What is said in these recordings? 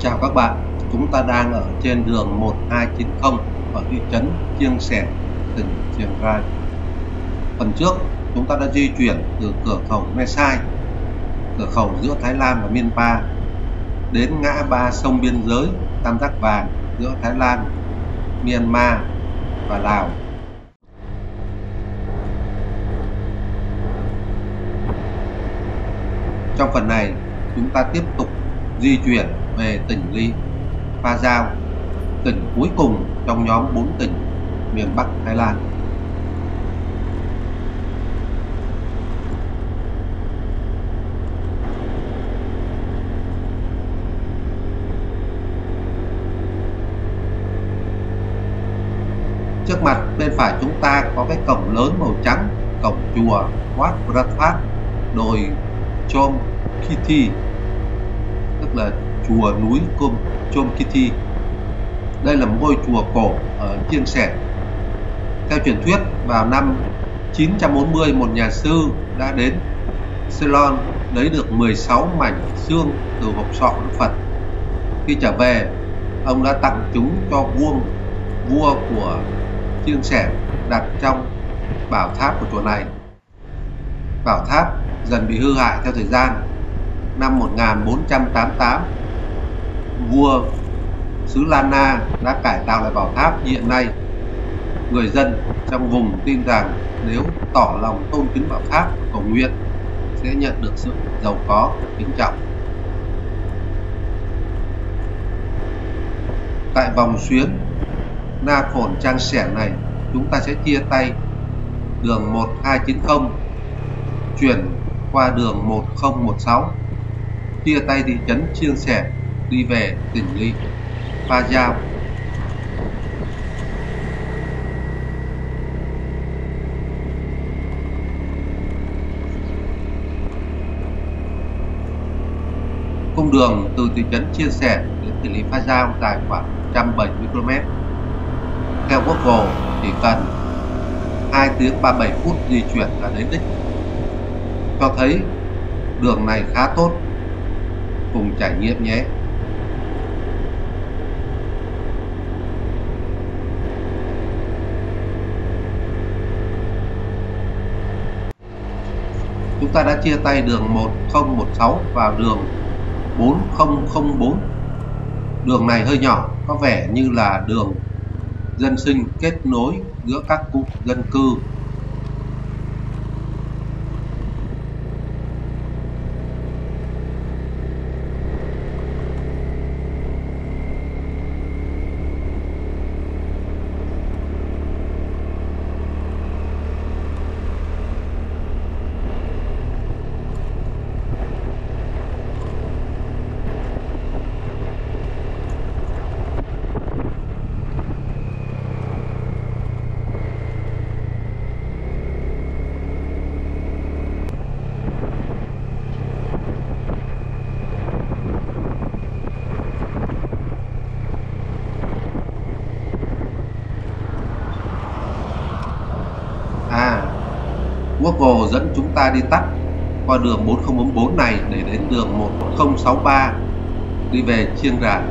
Chào các bạn, chúng ta đang ở trên đường 1290 ở thị trấn Chiêng Sẻn, tỉnh Chiang Rai. Phần trước, chúng ta đã di chuyển từ cửa khẩu Me Sai, cửa khẩu giữa Thái Lan và Myanmar, đến ngã ba sông biên giới Tam Giác Vàng giữa Thái Lan, Myanmar và Lào. Trong phần này, chúng ta tiếp tục di chuyển về tỉnh Ly Pha Giao, tỉnh cuối cùng trong nhóm 4 tỉnh miền Bắc Thái Lan. Trước mặt bên phải chúng ta có cái cổng lớn màu trắng, cổng chùa Wat Prathat, đồi Chom Kiti, tức là chùa núi Kom Chom Kitty. Đây là một ngôi chùa cổ ở Chiang Sẻ. Theo truyền thuyết, vào năm 940 một nhà sư đã đến Ceylon lấy được 16 mảnh xương từ hộp sọ Đức Phật. Khi trở về, ông đã tặng chúng cho vua vua của Chiang Sẻ đặt trong bảo tháp của chùa này. Bảo tháp dần bị hư hại theo thời gian. Năm 1488, vua xứ Lana đã cải tạo lại bảo tháp như hiện nay. Người dân trong vùng tin rằng nếu tỏ lòng tôn kính bảo tháp cầu nguyện sẽ nhận được sự giàu có, kính trọng. Tại vòng xuyến Na Khổn Trang Sẻ này, chúng ta sẽ chia tay đường 1290 chuyển qua đường 1016 chia tay thị trấn Chiêng Sẻ đi về tỉnh Lý Pha Giao Cung đường từ thị trấn chia Sẻ đến tỉnh Lý Pha Giao dài khoảng 170 km. Theo Google chỉ cần 2 tiếng 37 phút di chuyển là đến đích. Cho thấy đường này khá tốt, cùng trải nghiệm nhé chúng ta đã chia tay đường 1016 vào đường 4004 đường này hơi nhỏ, có vẻ như là đường dân sinh kết nối giữa các cụm dân cư. Google dẫn chúng ta đi tắt qua đường 4044 này để đến đường 1063 đi về Chiêng Rạn.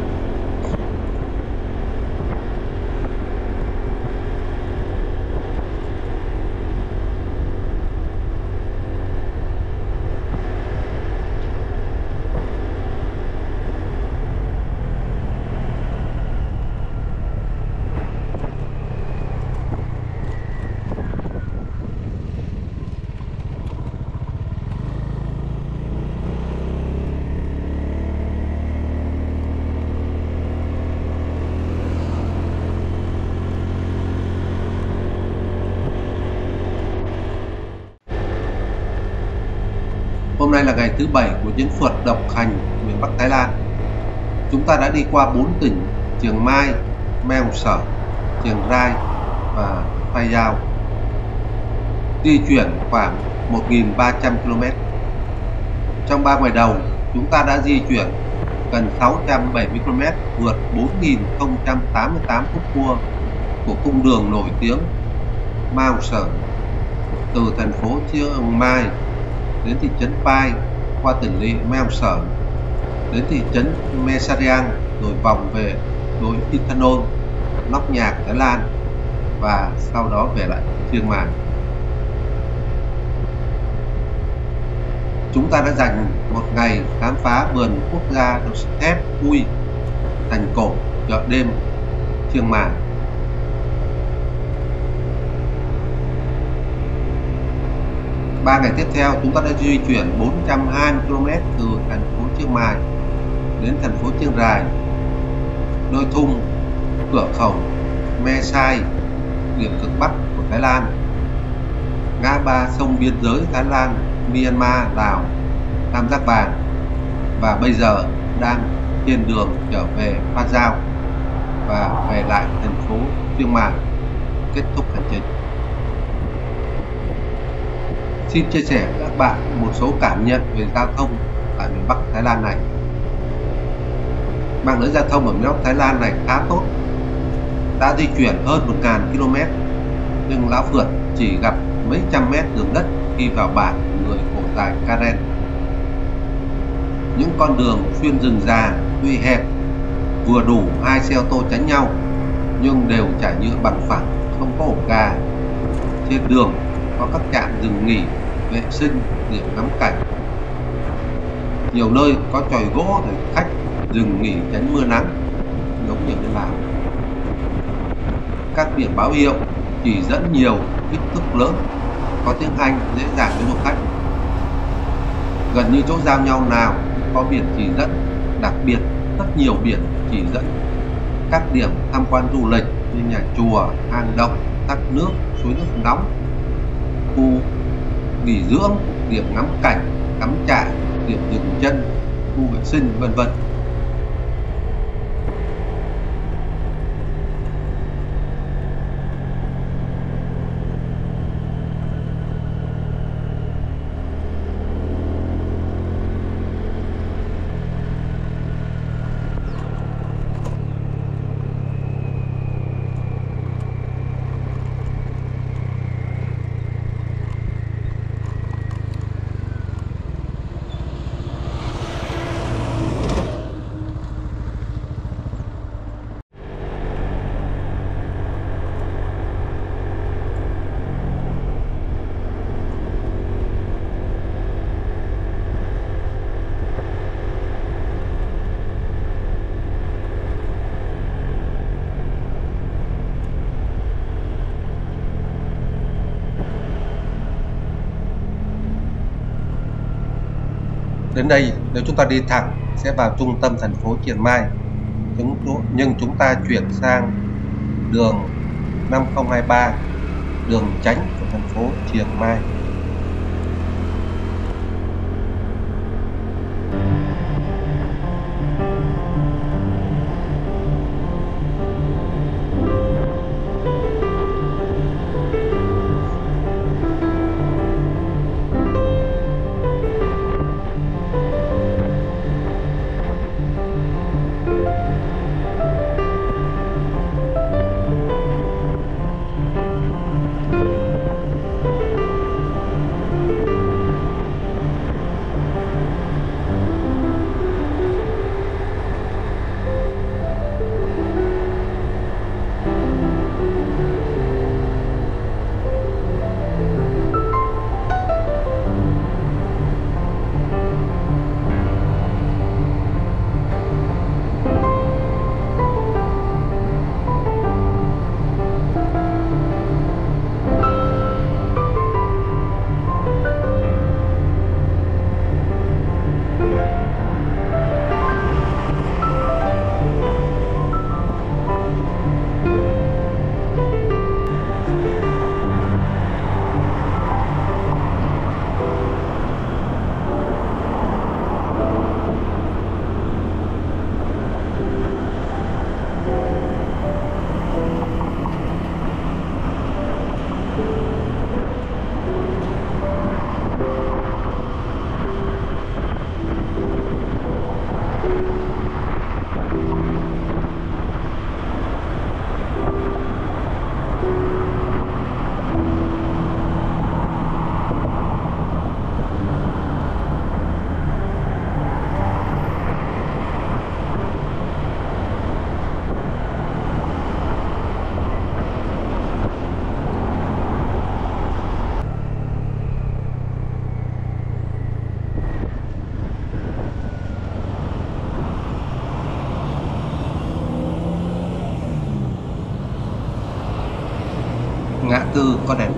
Hôm nay là ngày thứ bảy của chuyến phượt độc hành miền Bắc Thái Lan. Chúng ta đã đi qua 4 tỉnh Chiang Mai, Meo Sở, Chiang Rai và Phai Yao. Di chuyển khoảng 1.300 km. Trong 3 ngày đầu, chúng ta đã di chuyển gần 670 km vượt 4.088 khúc cua của cung đường nổi tiếng Mao Sở từ thành phố Chiang Mai đến thị trấn Pai qua tỉnh lỵ Meo đến thị trấn Mesariang rồi vòng về đồi Ithanon, Nóc Nhạc, Thái Lan và sau đó về lại Chiang Mai. Chúng ta đã dành một ngày khám phá vườn quốc gia được thép Ui, thành cổ, chợ đêm, Chiang Mai. Ba ngày tiếp theo chúng ta đã di chuyển 420 km từ thành phố Chiang Mai đến thành phố Chiang Rai, Đôi Thung, cửa khẩu Me Sai, điểm cực bắc của Thái Lan, ngã ba sông biên giới Thái Lan, Myanmar, Lào, Tam Giác Vàng. Và bây giờ đang trên đường trở về Pha Giao và về lại thành phố Chiang Mai. Kết thúc hành trình. Xin chia sẻ với các bạn một số cảm nhận về giao thông tại miền Bắc Thái Lan này. Mạng lưới giao thông ở miền Bắc Thái Lan này khá tốt, đã di chuyển hơn 1.000 km, nhưng Lão Phượt chỉ gặp mấy trăm mét đường đất khi vào bản người cổ dài Karen. Những con đường xuyên rừng già tuy hẹp vừa đủ hai xe ô tô tránh nhau nhưng đều trải nhựa bằng phẳng không có ổ gà trên đường có các trạm dừng nghỉ vệ sinh điểm ngắm cảnh. Nhiều nơi có tròi gỗ để khách dừng nghỉ tránh mưa nắng, giống như thế nào. Các biển báo hiệu chỉ dẫn nhiều kích thước lớn, có tiếng Anh dễ dàng với du khách. Gần như chỗ giao nhau nào cũng có biển chỉ dẫn, đặc biệt rất nhiều biển chỉ dẫn. Các điểm tham quan du lịch như nhà chùa, hang động thác nước, suối nước nóng, khu nghỉ dưỡng, điểm ngắm cảnh cắm trại, điểm dừng chân, khu vệ sinh, vân vân. Đến đây, nếu chúng ta đi thẳng, sẽ vào trung tâm thành phố Chiang Mai. Nhưng chúng ta chuyển sang đường 5023 đường tránh của thành phố Chiang Mai.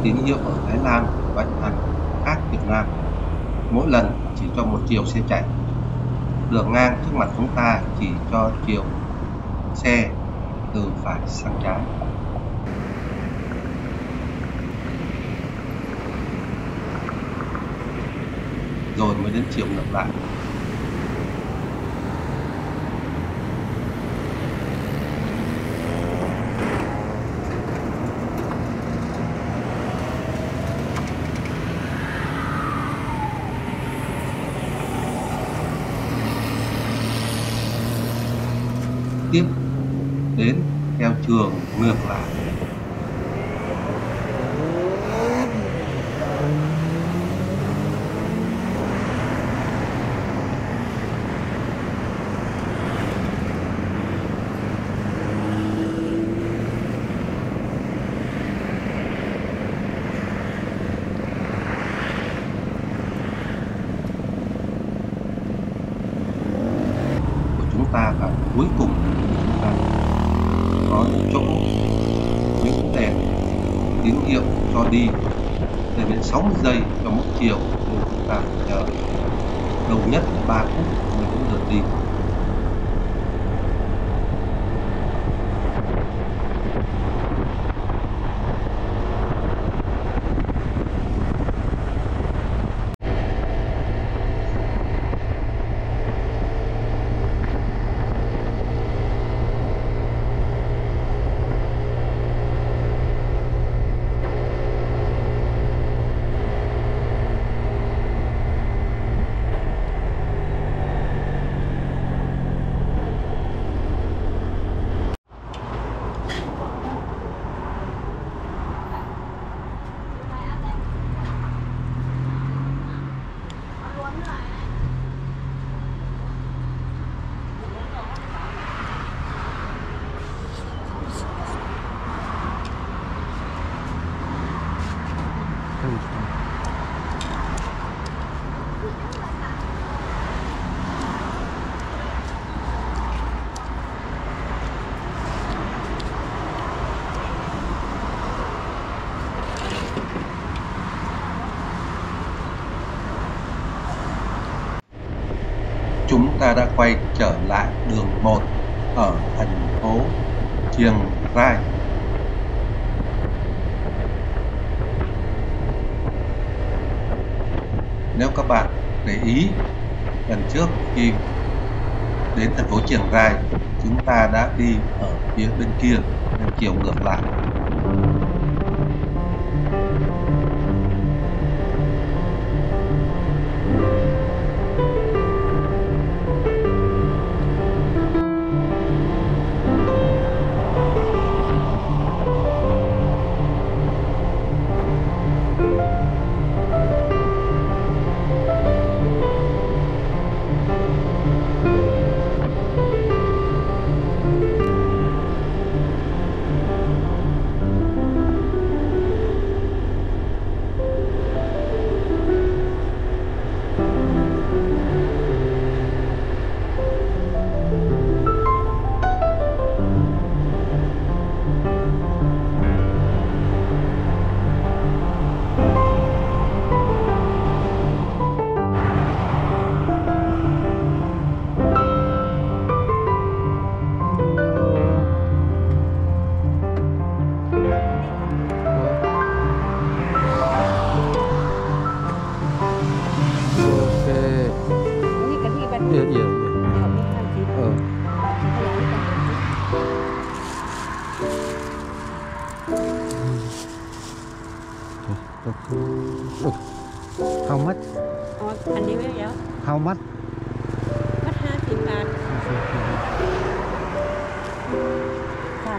Tín hiệu ở Thái Lan, và hàng khác Việt Nam. Mỗi lần chỉ cho một chiều xe chạy. Đường ngang trước mặt chúng ta chỉ cho chiều xe từ phải sang trái. Rồi mới đến chiều ngược lại. tiếp đến theo trường ngược lại của chúng ta và cuối cùng chúng ta có những chỗ những đèn tín hiệu cho đi lên đến 60 giây cho mỗi chiều nên chúng ta phải chờ lâu nhất là 3 phút mới đến lượt đi chúng ta đã quay trở lại đường 1 ở thành phố Chiang Rai. Nếu các bạn để ý lần trước khi đến thành phố Chiang Rai, chúng ta đã đi ở phía bên kia nên chiều ngược lại.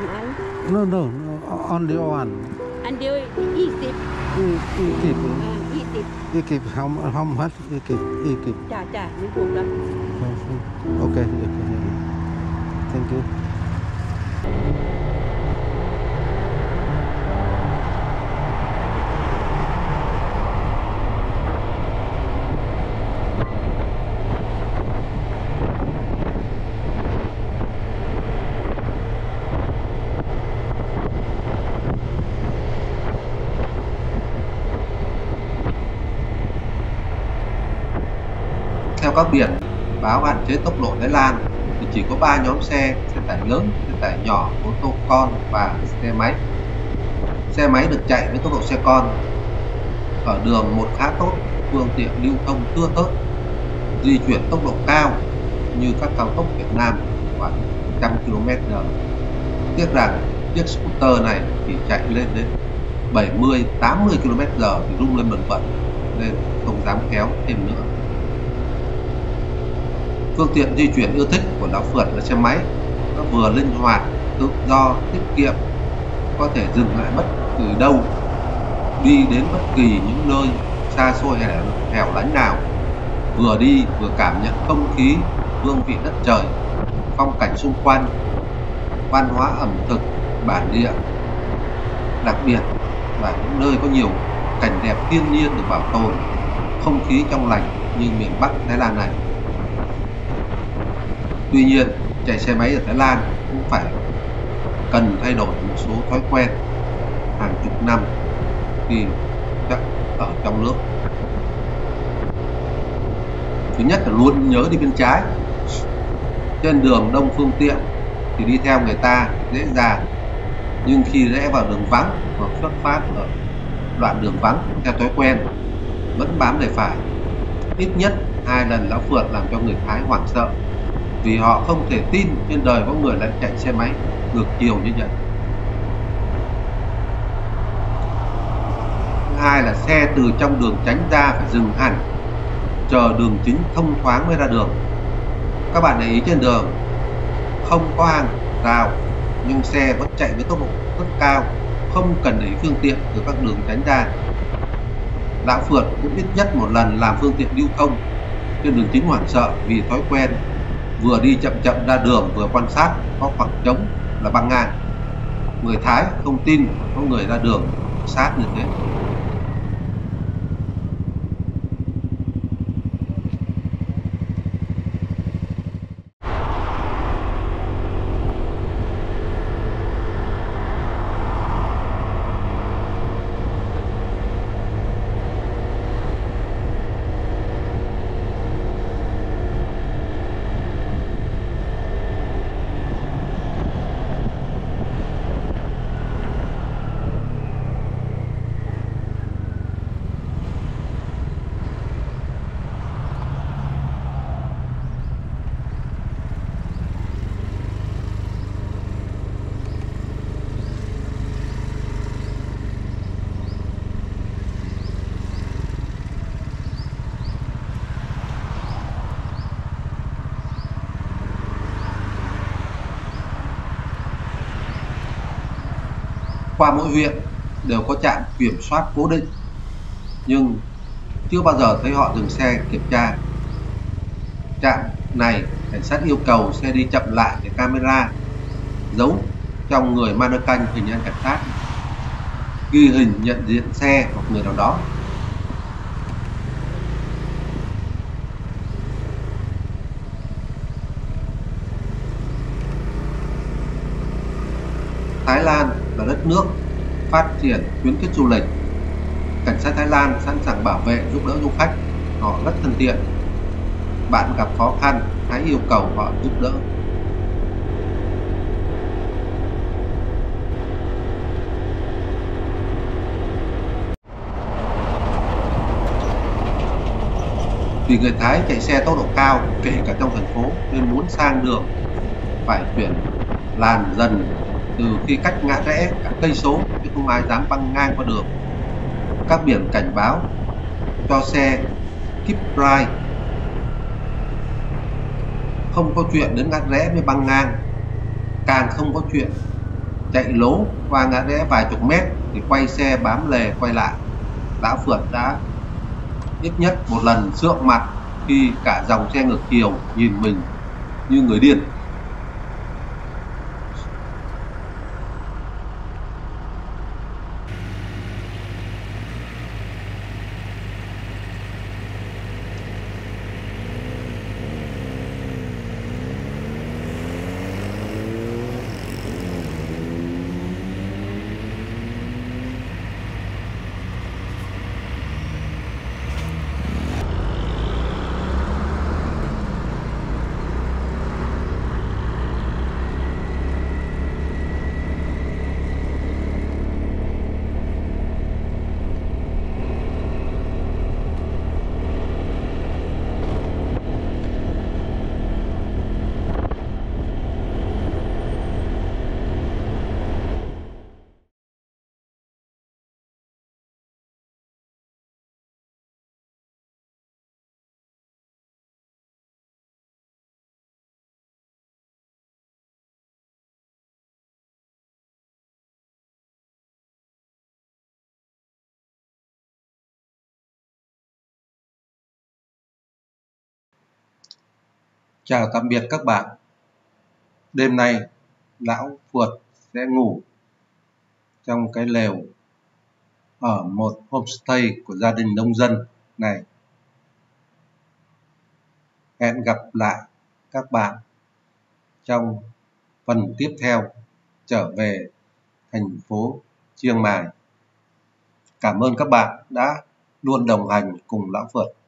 from? No, no, no only one. Until Egypt. Egypt. Uh, Egypt. Egypt. How, how much Egypt? Egypt. Dạ, dạ, những cuộc đó. Okay, okay. Thank you. Có biển báo hạn chế tốc độ Thái Lan thì chỉ có 3 nhóm xe, xe tải lớn, xe tải nhỏ, ô tô con và xe máy. Xe máy được chạy với tốc độ xe con ở đường một khá tốt, phương tiện lưu thông thưa thớt, di chuyển tốc độ cao như các cao tốc Việt Nam khoảng 100 km/h. Tiếc rằng chiếc scooter này thì chạy lên đến 70 80 km/h thì rung lên bần bật nên không dám kéo thêm nữa. Phương tiện di chuyển yêu thích của lão phượt là xe máy, nó vừa linh hoạt, tự do, tiết kiệm, có thể dừng lại bất cứ đâu, đi đến bất kỳ những nơi xa xôi hay là hẻo lánh nào, vừa đi vừa cảm nhận không khí, hương vị đất trời, phong cảnh xung quanh, văn hóa ẩm thực, bản địa, đặc biệt là những nơi có nhiều cảnh đẹp thiên nhiên được bảo tồn, không khí trong lành như miền Bắc Thái Lan này. Tuy nhiên, chạy xe máy ở Thái Lan cũng phải cần thay đổi một số thói quen hàng chục năm khi ở trong nước. Thứ nhất là luôn nhớ đi bên trái. Trên đường đông phương tiện thì đi theo người ta dễ dàng nhưng khi rẽ vào đường vắng hoặc xuất phát ở đoạn đường vắng theo thói quen vẫn bám về phải ít nhất hai lần lão phượt làm cho người thái hoảng sợ vì họ không thể tin trên đời có người lại chạy xe máy ngược chiều như vậy thứ hai là xe từ trong đường tránh ra phải dừng hẳn, chờ đường chính thông thoáng mới ra đường. Các bạn để ý trên đường, không có hàng rào, nhưng xe vẫn chạy với tốc độ rất cao, không cần đẩy phương tiện từ các đường tránh ra. Lão phượt cũng ít nhất một lần làm phương tiện lưu thông trên đường chính hoảng sợ vì thói quen vừa đi chậm chậm ra đường, vừa quan sát có khoảng trống là băng ngang. Người thái không tin có người ra đường sát như thế. Qua mỗi huyện đều có trạm kiểm soát cố định. Nhưng chưa bao giờ thấy họ dừng xe kiểm tra. Trạm này cảnh sát yêu cầu xe đi chậm lại để camera giấu trong người mannequin hình ảnh cảnh sát, ghi hình nhận diện xe hoặc người nào đó. Thái Lan là đất nước phát triển khuyến khích du lịch. Cảnh sát Thái Lan sẵn sàng bảo vệ giúp đỡ du khách, họ rất thân thiện. Bạn gặp khó khăn, hãy yêu cầu họ giúp đỡ. Vì người Thái chạy xe tốc độ cao kể cả trong thành phố nên muốn sang đường phải chuyển làn dần từ khi cách ngã rẽ cả cây số chứ không ai dám băng ngang qua đường. Các biển cảnh báo cho xe keep right. Không có chuyện đến ngã rẽ mới băng ngang. Càng không có chuyện chạy lố qua ngã rẽ vài chục mét thì quay xe bám lề, quay lại. Lão phượt đã ít nhất một lần sượng mặt khi cả dòng xe ngược chiều nhìn mình như người điên. Chào tạm biệt các bạn. Đêm nay, lão Phượt sẽ ngủ trong cái lều ở một homestay của gia đình nông dân này. Hẹn gặp lại các bạn trong phần tiếp theo trở về thành phố Chiang Mai. Cảm ơn các bạn đã luôn đồng hành cùng Lão Phượt.